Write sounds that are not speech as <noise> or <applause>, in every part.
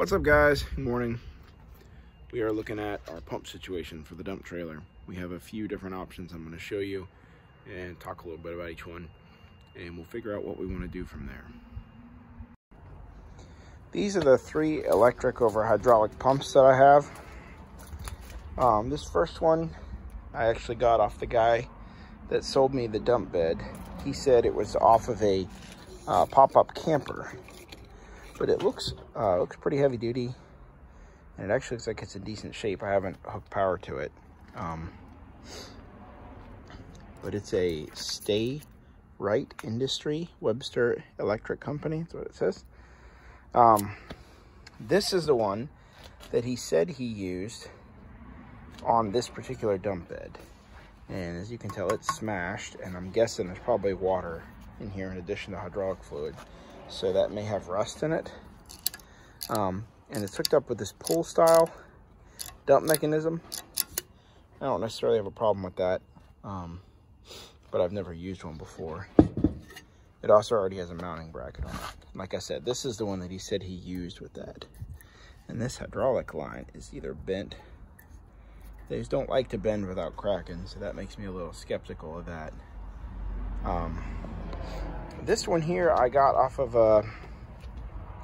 What's up guys? Good morning. We are looking at our pump situation for the dump trailer. We have a few different options I'm going to show you and talk a little bit about each one and we'll figure out what we want to do from there. These are the three electric over hydraulic pumps that I have. Um, this first one I actually got off the guy that sold me the dump bed. He said it was off of a uh, pop-up camper but it looks uh, looks pretty heavy duty and it actually looks like it's in decent shape. I haven't hooked power to it. Um, but it's a Stay Right Industry Webster Electric Company. That's what it says. Um, this is the one that he said he used on this particular dump bed. And as you can tell, it's smashed. And I'm guessing there's probably water in here in addition to hydraulic fluid so that may have rust in it. Um, and it's hooked up with this pull style dump mechanism. I don't necessarily have a problem with that, um, but I've never used one before. It also already has a mounting bracket on it. Like I said, this is the one that he said he used with that. And this hydraulic line is either bent. They just don't like to bend without cracking, so that makes me a little skeptical of that. Um, this one here I got off of a,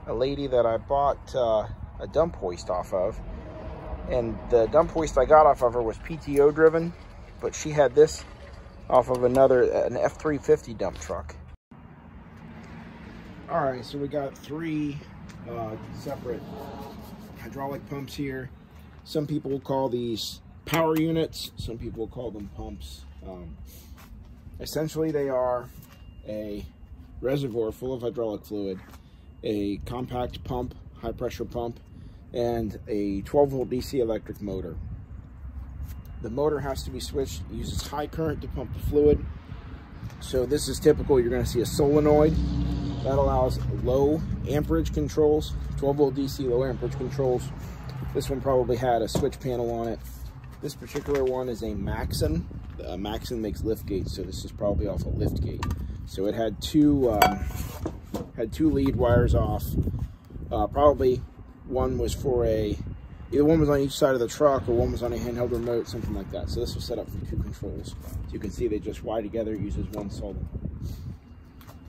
a lady that I bought uh, a dump hoist off of. And the dump hoist I got off of her was PTO driven, but she had this off of another, an F-350 dump truck. All right, so we got three uh, separate hydraulic pumps here. Some people call these power units. Some people call them pumps. Um, essentially, they are a reservoir full of hydraulic fluid, a compact pump, high pressure pump, and a 12 volt DC electric motor. The motor has to be switched, it uses high current to pump the fluid. So this is typical, you're gonna see a solenoid that allows low amperage controls, 12 volt DC low amperage controls. This one probably had a switch panel on it. This particular one is a Maxon. Uh, Maxon makes lift gates, so this is probably off a lift gate. So it had two um, had two lead wires off. Uh, probably one was for a either one was on each side of the truck or one was on a handheld remote, something like that. So this was set up for two controls. So you can see they just wire together, uses one solenoid.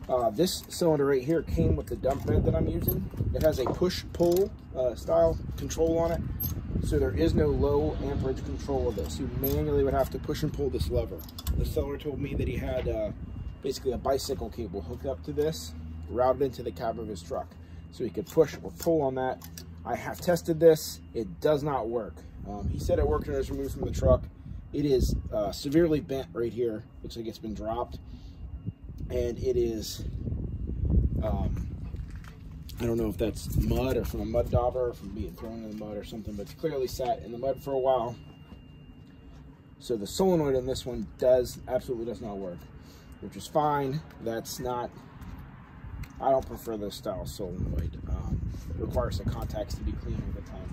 Uh, this cylinder right here came with the dump bed that I'm using. It has a push-pull uh, style control on it. So there is no low amperage control of this. You manually would have to push and pull this lever. The seller told me that he had uh, basically a bicycle cable hooked up to this, routed into the cab of his truck. So he could push or pull on that. I have tested this. It does not work. Um, he said it worked when it was removed from the truck. It is uh, severely bent right here. Looks like it's been dropped. And it is, um, I don't know if that's mud or from a mud dauber or from being thrown in the mud or something, but it's clearly sat in the mud for a while. So the solenoid in this one does, absolutely does not work which is fine. That's not, I don't prefer this style solenoid. Um, it requires the contacts to be clean all the time.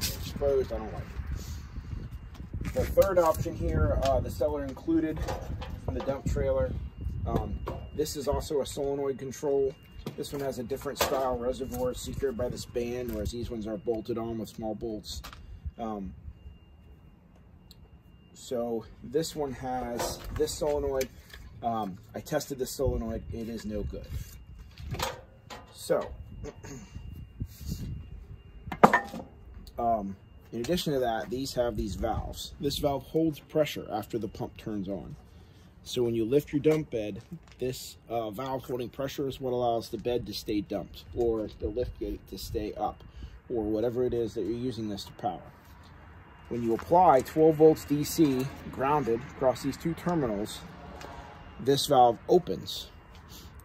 Exposed, I don't like it. The third option here, uh, the seller included in the dump trailer. Um, this is also a solenoid control. This one has a different style reservoir secured by this band, whereas these ones are bolted on with small bolts. Um, so this one has this solenoid um, I tested the solenoid, it is no good. So, <clears throat> um, in addition to that, these have these valves. This valve holds pressure after the pump turns on. So when you lift your dump bed, this uh, valve holding pressure is what allows the bed to stay dumped or the lift gate to stay up or whatever it is that you're using this to power. When you apply 12 volts DC grounded across these two terminals, this valve opens.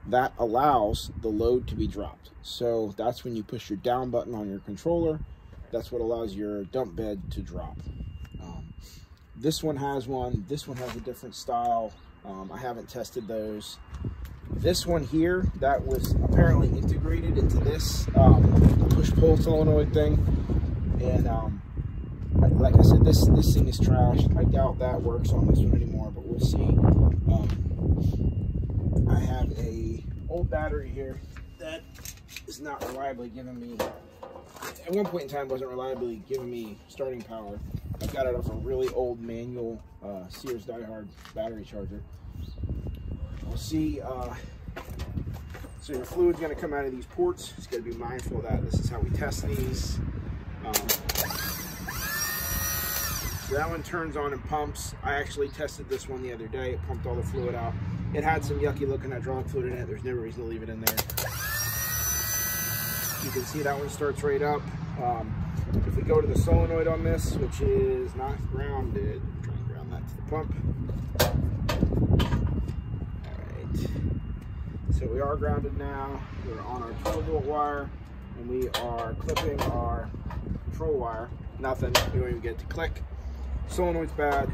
That allows the load to be dropped. So that's when you push your down button on your controller. That's what allows your dump bed to drop. Um, this one has one. This one has a different style. Um, I haven't tested those. This one here, that was apparently integrated into this um, push-pull solenoid thing. And like I said, this, this thing is trashed. I doubt that works on this one anymore, but we'll see. Um, I have a old battery here that is not reliably giving me at one point in time wasn't reliably giving me starting power. I've got it off a really old manual uh, Sears Diehard battery charger. We'll see. Uh, so your fluid's going to come out of these ports. Going to be mindful of that. This is how we test these. Um, so that one turns on and pumps. I actually tested this one the other day. It pumped all the fluid out. It had some yucky looking hydraulic fluid in it. There's no reason to leave it in there. You can see that one starts right up. Um, if we go to the solenoid on this, which is not grounded, try and ground that to the pump. All right. So we are grounded now. We're on our 12 volt wire and we are clipping our control wire. Nothing, we don't even get to click solenoid's bad.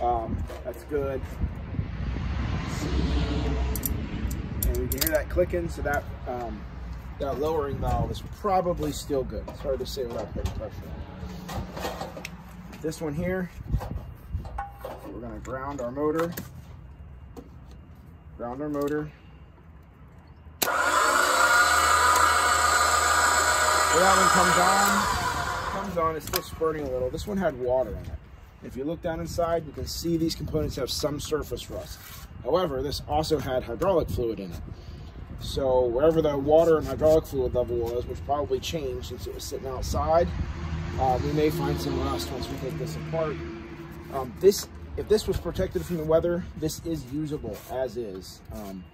Um, that's good. And we can hear that clicking, so that um, that lowering valve is probably still good. It's hard to say without putting pressure. This one here, we're gonna ground our motor. Ground our motor. So that one comes on, comes on, it's still spurting a little. This one had water in it. If you look down inside, you can see these components have some surface rust. However, this also had hydraulic fluid in it. So wherever the water and hydraulic fluid level was, which probably changed since it was sitting outside, uh, we may find some rust once we take this apart. Um, this, if this was protected from the weather, this is usable as is, um,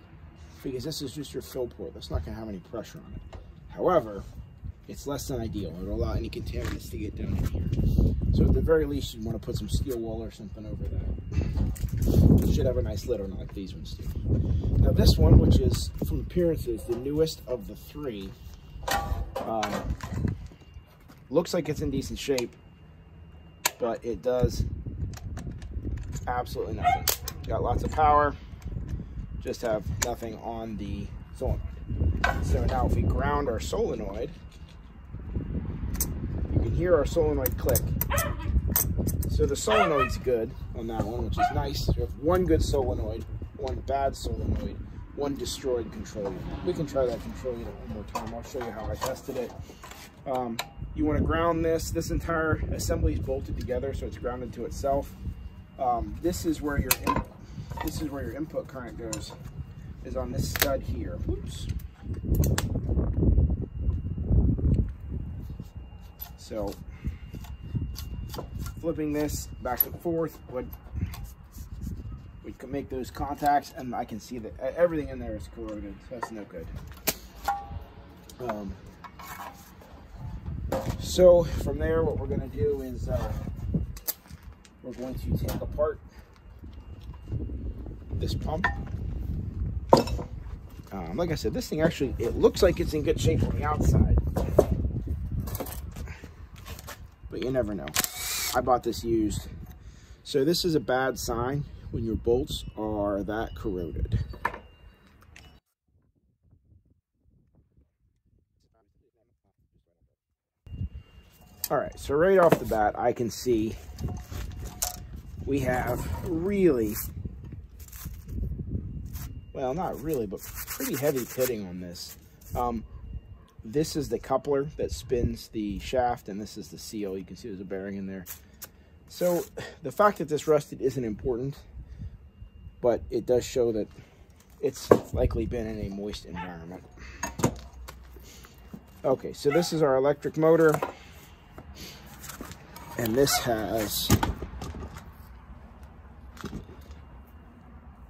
because this is just your fill port. That's not gonna have any pressure on it. However, it's less than ideal. It'll allow any contaminants to get down in here. So at the very least, you want to put some steel wool or something over that. It should have a nice lid on it like these ones do. Now this one, which is, from appearances, the newest of the three, um, looks like it's in decent shape, but it does absolutely nothing. Got lots of power, just have nothing on the solenoid. So now if we ground our solenoid, hear our solenoid click. So the solenoid's good on that one, which is nice. We have one good solenoid, one bad solenoid, one destroyed control unit. We can try that control unit one more time. I'll show you how I tested it. Um, you want to ground this. This entire assembly is bolted together, so it's grounded to itself. Um, this is where your this is where your input current goes, is on this stud here. Oops. So flipping this back and forth would we can make those contacts and I can see that everything in there is corroded. So that's no good. Um, so from there, what we're going to do is uh, we're going to take apart this pump. Um, like I said, this thing actually, it looks like it's in good shape on the outside but you never know. I bought this used. So this is a bad sign when your bolts are that corroded. All right, so right off the bat, I can see we have really, well, not really, but pretty heavy pitting on this. Um, this is the coupler that spins the shaft, and this is the seal. You can see there's a bearing in there. So the fact that this rusted isn't important, but it does show that it's likely been in a moist environment. Okay, so this is our electric motor, and this has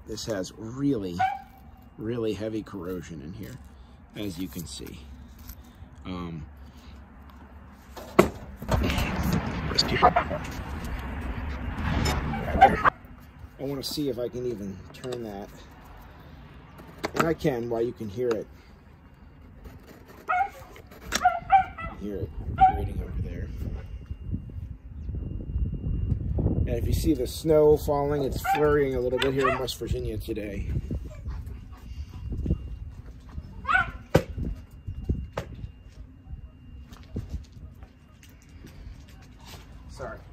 this has really, really heavy corrosion in here, as you can see. Um, I want to see if I can even turn that. And I can while you can hear it. Hear it grating over there. And if you see the snow falling, it's flurrying a little bit here in West Virginia today.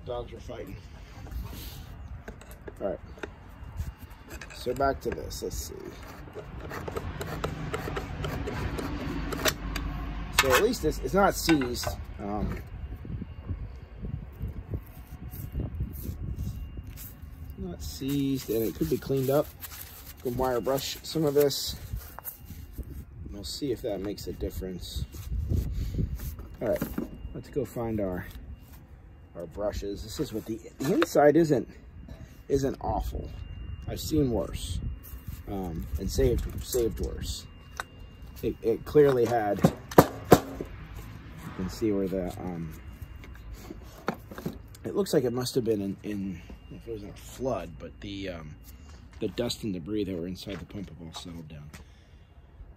Dogs are fighting. All right. So back to this. Let's see. So at least it's, it's not seized. Um, not seized and it could be cleaned up. Go wire brush some of this. We'll see if that makes a difference. All right, let's go find our our brushes. This is what the the inside isn't isn't awful. I've seen worse um, and saved saved worse. It, it clearly had. You can see where the um, it looks like it must have been in, in if it was in a flood, but the um, the dust and debris that were inside the pump have all settled down.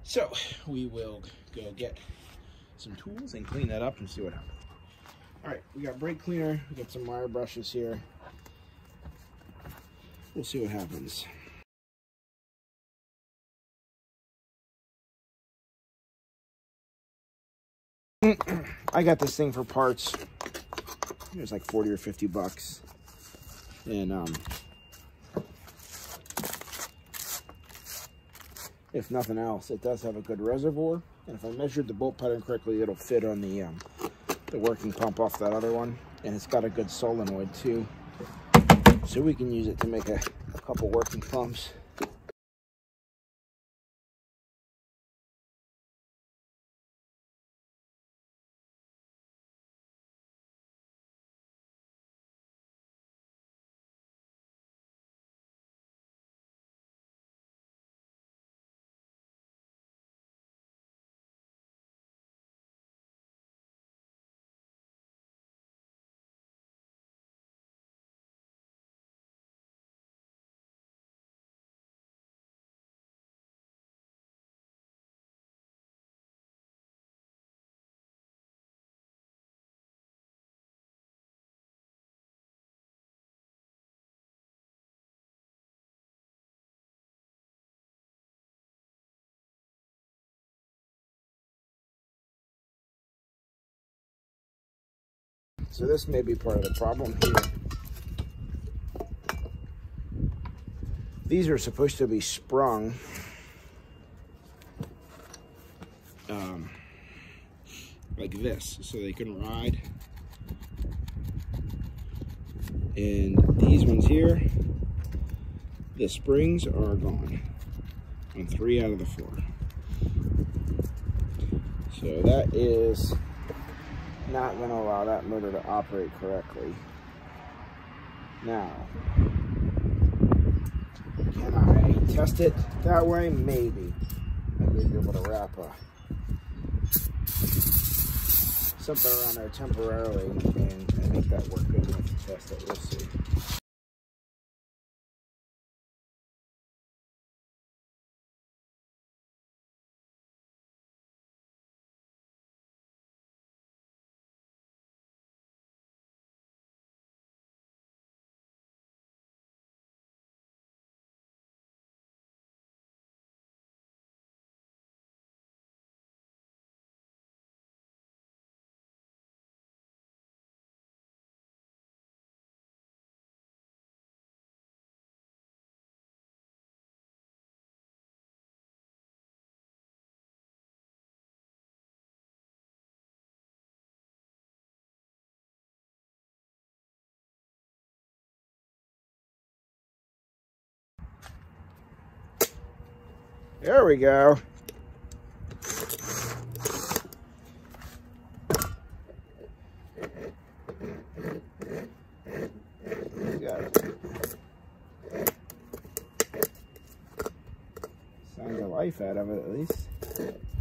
So we will go get some tools and clean that up and see what happens. All right, we got brake cleaner, we got some wire brushes here. We'll see what happens. <clears throat> I got this thing for parts. It was like 40 or 50 bucks. And um, if nothing else, it does have a good reservoir. And if I measured the bolt pattern correctly, it'll fit on the um, the working pump off that other one. And it's got a good solenoid too. So we can use it to make a, a couple working pumps. So this may be part of the problem here. These are supposed to be sprung. Um, like this, so they can ride. And these ones here, the springs are gone on three out of the four. So that is not going to allow that motor to operate correctly. Now, can I test it that way? Maybe. I may be able to wrap a, something around there temporarily and, and make that work good enough to test it. We'll see. There we go. Sound the life out of it at least.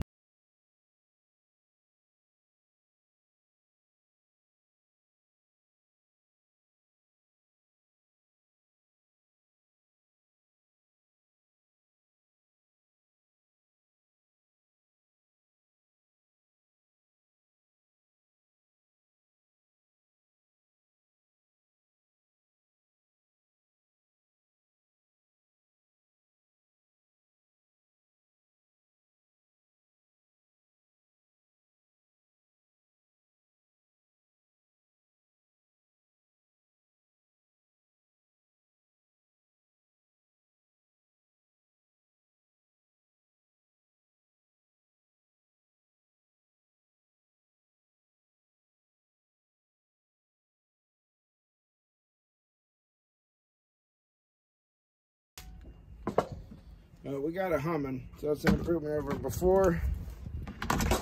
Uh, we got it humming, so it's an improvement over before.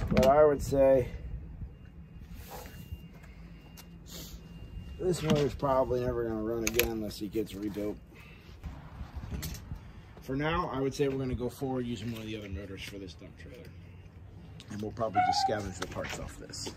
But I would say this motor's probably never going to run again unless he gets rebuilt. For now, I would say we're going to go forward using one of the other motors for this dump trailer. And we'll probably just scavenge the parts off this.